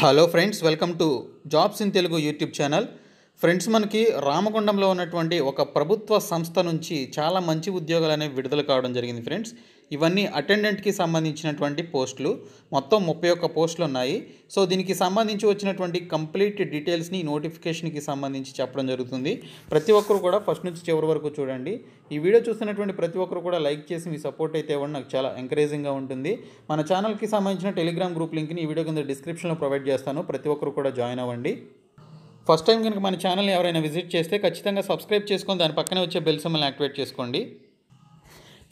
Hello friends welcome to jobs in Telugu YouTube channel friends మనకి రామగుండంలో ఉన్నటువంటి ఒక ప్రభుత్వ సంస్థ నుంచి చాలా మంచి ఉద్యోగాలు అనేవి విడుదల కావడం జరిగింది ఫ్రెండ్స్. ఇవన్నీ అటెండెంట్కి సంబంధించినటువంటి పోస్టులు. మొత్తం ముప్పై ఒక్క పోస్టులు ఉన్నాయి. సో దీనికి సంబంధించి వచ్చినటువంటి కంప్లీట్ డీటెయిల్స్ని నోటిఫికేషన్కి సంబంధించి చెప్పడం జరుగుతుంది. ప్రతి ఒక్కరు కూడా ఫస్ట్ నుంచి చివరి వరకు చూడండి. ఈ వీడియో చూస్తున్నటువంటి ప్రతి ఒక్కరు కూడా లైక్ చేసి మీ సపోర్ట్ అయితే ఇవ్వండి. నాకు చాలా ఎంకరేజింగ్గా ఉంటుంది. మన ఛానల్కి సంబంధించిన టెలిగ్రామ్ గ్రూప్ లింక్ని ఈ వీడియో కింద డిస్క్రిప్షన్లో ప్రొవైడ్ చేస్తాను. ప్రతి ఒక్కరు కూడా జాయిన్ అవ్వండి. ఫస్ట్ టైం కనుక మన ఛానల్ని ఎవరైనా విజిట్ చేస్తే ఖచ్చితంగా సబ్స్క్రైబ్ చేసుకొని దాని పక్కనే వచ్చే బెల్ సింబల్ని యాక్టివేట్ చేసుకోండి.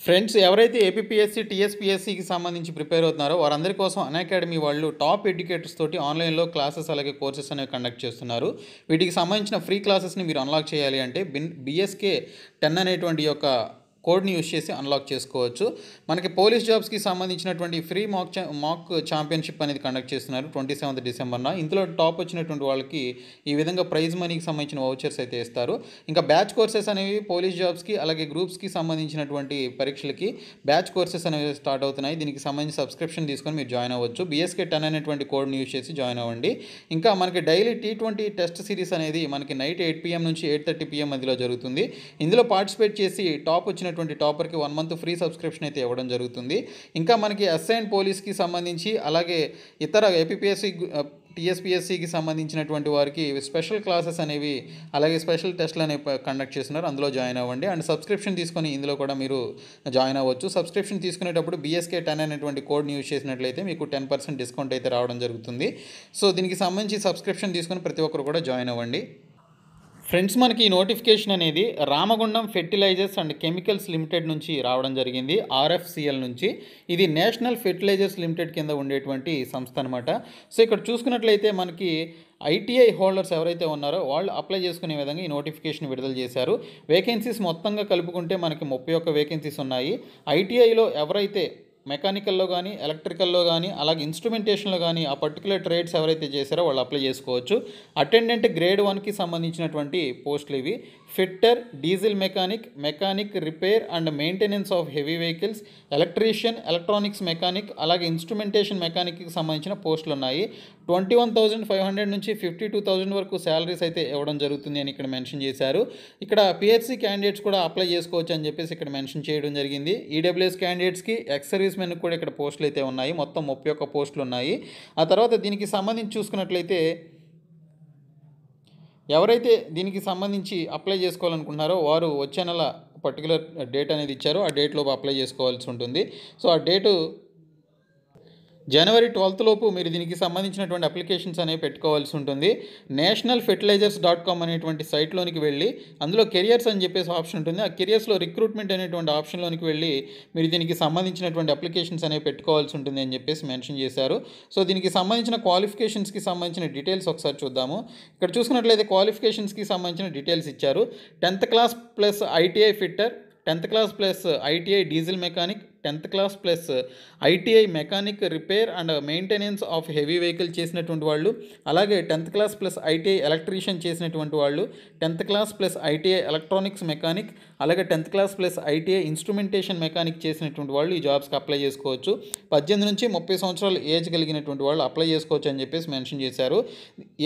ఫ్రెండ్స్ ఎవరైతే ఏపీఎస్సి టీఎస్పీఎస్సికి సంబంధించి ప్రిపేర్ అవుతున్నారో వారందరి కోసం అకాడమీ వాళ్ళు టాప్ ఎడ్యుకేటర్స్ తోటి ఆన్లైన్లో క్లాసెస్ అలాగే కోర్సెస్ అనేవి కండక్ట్ చేస్తున్నారు. వీటికి సంబంధించిన ఫ్రీ క్లాసెస్ని మీరు అన్లాక్ చేయాలి అంటే బిన్ బిఎస్కే టెన్ అనేటువంటి యొక్క కోడ్ని యూస్ చేసి అన్లాక్ చేసుకోవచ్చు. మనకి పోలీస్ జాబ్స్కి సంబంధించినటువంటి ఫ్రీ మాక్ చా- మాక్ ఛాంపియన్షిప్ అనేది కండక్ట్ చేస్తున్నారు ట్వంటీ సెవెంత్ డిసెంబర్న ఇందులో టాప్ వచ్చినటువంటి వాళ్ళకి ఈ విధంగా ప్రైజ్ మనీకి సంబంధించిన వౌచర్స్ అయితే ఇస్తారు. ఇంకా బ్యాచ్ కోర్సెస్ అనేవి పోలీస్ జాబ్స్కి అలాగే గ్రూప్స్కి సంబంధించినటువంటి పరీక్షలకి బ్యాచ్ కోర్సెస్ అనేవి స్టార్ట్ అవుతున్నాయి. దీనికి సంబంధించి సబ్స్క్రిప్షన్ తీసుకొని మీరు జాయిన్ అవ్వచ్చు. బీఎస్కే టెన్ అనేటువంటి కోడ్ని యూస్ చేసి జాయిన్ అవ్వండి. ఇంకా మనకి daily T twenty test series అనేది మనకి నైట్ ఎయిట్ పిఎం నుంచి ఎయిట్ థర్టీ పిఎం మధ్యలో జరుగుతుంది. ఇందులో పార్టిసిపేట్ చేసి టాప్ వచ్చినటువంటి టాపర్కి వన్ మంత్ ఫ్రీ సబ్స్క్రిప్షన్ అయితే ఇవ్వడం జరుగుతుంది. ఇంకా మనకి ఎస్ఐన్ పోలీస్కి సంబంధించి అలాగే ఇతర ఏపీఎస్సి టీఎస్పీఎస్సికి సంబంధించినటువంటి వారికి స్పెషల్ క్లాసెస్ అనేవి అలాగే స్పెషల్ టెస్ట్లు అనేవి కండక్ట్ చేస్తున్నారు. అందులో జాయిన్ అవ్వండి. అండ్ సబ్స్క్రిప్షన్ తీసుకొని ఇందులో కూడా మీరు జాయిన్ అవ్వచ్చు. సబ్స్క్రిప్షన్ తీసుకునేటప్పుడు బీఎస్కే టెన్ అనేటువంటి కోడ్ని యూజ్ చేసినట్లయితే మీకు టెన్ పర్సెంట్ డిస్కౌంట్ అయితే రావడం జరుగుతుంది. సో దీనికి సంబంధించి సబ్స్క్రిప్షన్ తీసుకొని ప్రతి ఒక్కరు కూడా జాయిన్ అవ్వండి. ఫ్రెండ్స్ మనకి ఈ నోటిఫికేషన్ అనేది Ramagundam fertilizers and chemicals limited నుంచి రావడం జరిగింది ఆర్ఎఫ్సిఎల్ నుంచి. ఇది నేషనల్ ఫెర్టిలైజర్స్ లిమిటెడ్ కింద ఉండేటువంటి సంస్థ అనమాట సో ఇక్కడ చూసుకున్నట్లయితే మనకి ఐటీఐ హోల్డర్స్ ఎవరైతే ఉన్నారో వాళ్ళు అప్లై చేసుకునే విధంగా ఈ నోటిఫికేషన్ విడుదల చేశారు. వేకెన్సీస్ మొత్తంగా కలుపుకుంటే మనకి ముప్పై ఒక్క వేకెన్సీస్ ఉన్నాయి. ఐటీఐలో ఎవరైతే మెకానికల్లో కానీ ఎలక్ట్రికల్లో కానీ అలాగే ఇన్స్ట్రుమెంటేషన్లో కానీ ఆ పర్టికులర్ ట్రేడ్స్ ఎవరైతే చేశారో వాళ్ళు అప్లై చేసుకోవచ్చు. అటెండెంట్ గ్రేడ్ వన్కి సంబంధించినటువంటి పోస్టులు ఇవి. Fitter diesel mechanic mechanic repair and maintenance of heavy vehicles electrician electronics mechanic అలాగే ఇన్స్ట్రుమెంటేషన్ మెకానిక్కి సంబంధించిన పోస్టులు ఉన్నాయి twenty one thousand five hundred నుంచి ఫిఫ్టీ టూ థౌజండ్ వరకు శాలరీస్ అయితే ఇవ్వడం జరుగుతుంది అని ఇక్కడ మెన్షన్ చేశారు. ఇక్కడ పిహెచ్సి క్యాండిడేట్స్ కూడా అప్లై చేసుకోవచ్చు అని చెప్పేసి ఇక్కడ మెన్షన్ చేయడం జరిగింది. ఈడబ్ల్యూఎస్ క్యాండిడేట్స్కి ఎక్స్ సర్వీస్ మెన్ కూడా ఇక్కడ పోస్టులు అయితే ఉన్నాయి. మొత్తం ముప్పై ఒక్క పోస్టులు ఉన్నాయి ఆ తర్వాత దీనికి సంబంధించి చూసుకున్నట్లయితే ఎవరైతే దీనికి సంబంధించి అప్లై చేసుకోవాలనుకుంటున్నారో వారు వచ్చే నెల పర్టికులర్ డేట్ అనేది ఇచ్చారో. ఆ డేట్లోపు అప్లై చేసుకోవాల్సి ఉంటుంది. సో ఆ డేటు జనవరి ట్వెల్త్ లోపు మీరు దీనికి సంబంధించినటువంటి అప్లికేషన్స్ అనేవి పెట్టుకోవాల్సి ఉంటుంది. నేషనల్ ఫెర్టిలైజర్స్ డాట్ కామ్ అనేటువంటి సైట్లోనికి వెళ్ళి అందులో కెరియర్స్ అని చెప్పేసి ఆప్షన్ ఉంటుంది. ఆ కెరియర్స్లో రిక్రూట్మెంట్ అనేటువంటి ఆప్షన్లోనికి వెళ్ళి మీరు దీనికి సంబంధించినటువంటి అప్లికేషన్స్ అనేవి పెట్టుకోవాల్సి ఉంటుంది అని చెప్పేసి మెన్షన్ చేశారు. సో దీనికి సంబంధించిన క్వాలిఫికేషన్స్కి సంబంధించిన డీటెయిల్స్ ఒకసారి చూద్దాము. ఇక్కడ చూసుకున్నట్లయితే క్వాలిఫికేషన్స్కి సంబంధించిన డీటెయిల్స్ ఇచ్చారు. Tenth class plus ITI fitter tenth class plus ITI diesel mechanic tenth class plus ITI mechanic repair and maintenance of heavy vehicle చేసినటువంటి వాళ్ళు అలాగే tenth class plus ITI electrician చేసినటువంటి వాళ్ళు tenth class plus ITI electronics mechanic అలాగే tenth class plus ITI instrumentation mechanic చేసినటువంటి వాళ్ళు ఈ జాబ్స్కి అప్లై చేసుకోవచ్చు. పద్దెనిమిది నుంచి ముప్పై సంవత్సరాలు ఏజ్ కలిగినటువంటి వాళ్ళు అప్లై చేసుకోవచ్చు అని చెప్పేసి మెన్షన్ చేశారు.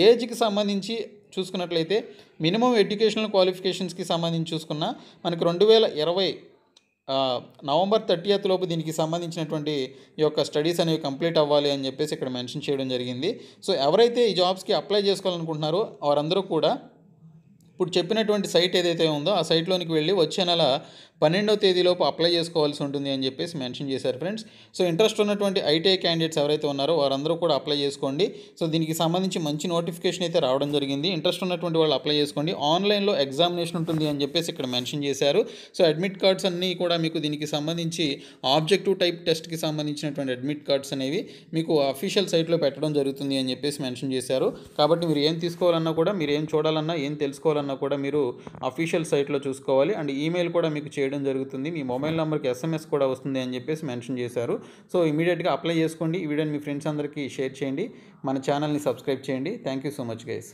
ఏజ్కి సంబంధించి చూసుకున్నట్లయితే మినిమం ఎడ్యుకేషనల్ క్వాలిఫికేషన్స్కి సంబంధించి చూసుకున్న మనకు రెండు వేల ఇరవై నవంబర్ థర్టీయత్ లోపు దీనికి సంబంధించినటువంటి ఈ యొక్క స్టడీస్ అనేవి కంప్లీట్ అవ్వాలి అని చెప్పేసి ఇక్కడ మెన్షన్ చేయడం జరిగింది. సో ఎవరైతే ఈ జాబ్స్కి అప్లై చేసుకోవాలనుకుంటున్నారో వారందరూ కూడా ఇప్పుడు చెప్పినటువంటి సైట్ ఏదైతే ఉందో ఆ సైట్లోనికి వెళ్ళి వచ్చే నెల పన్నెండవ తేదీలోపు అప్లై చేసుకోవాల్సి ఉంటుంది అని చెప్పేసి మెన్షన్ చేశారు ఫ్రెండ్స్. సో ఇంట్రెస్ట్ ఉన్నటువంటి ఐటీఐ క్యాండిడేట్స్ ఎవరైతే ఉన్నారో వారందరూ కూడా అప్లై చేసుకోండి. సో దీనికి సంబంధించి మంచి నోటిఫికేషన్ అయితే రావడం జరిగింది. ఇంట్రెస్ట్ ఉన్నటువంటి వాళ్ళు అప్లై చేసుకోండి. ఆన్లైన్లో ఎగ్జామినేషన్ ఉంటుంది అని చెప్పేసి ఇక్కడ మెన్షన్ చేశారు. సో అడ్మిట్ కార్డ్స్ అన్నీ కూడా మీకు దీనికి సంబంధించి ఆబ్జెక్టివ్ టైప్ టెస్ట్కి సంబంధించినటువంటి అడ్మిట్ కార్డ్స్ అనేవి మీకు అఫీషియల్ సైట్లో పెట్టడం జరుగుతుంది అని చెప్పేసి మెన్షన్ చేశారు. కాబట్టి మీరు ఏం తీసుకోవాలన్నా కూడా మీరు ఏం చూడాలన్నా ఏం తెలుసుకోవాలన్నా కూడా మీరు అఫీషియల్ సైట్లో చూసుకోవాలి. అండ్ ఈమెయిల్ కూడా మీకు చేయడం జరుగుతుంది. మీ మొబైల్ నెంబర్కి ఎస్ఎంఎస్ కూడా వస్తుంది అని చెప్పేసి మెన్షన్ చేశారు. సో ఇమీడియట్గా అప్లై చేసుకోండి. ఈ వీడియోని మీ ఫ్రెండ్స్ అందరికీ షేర్ చేయండి. మన ఛానల్ని సబ్స్క్రైబ్ చేయండి. Thank you so much guys.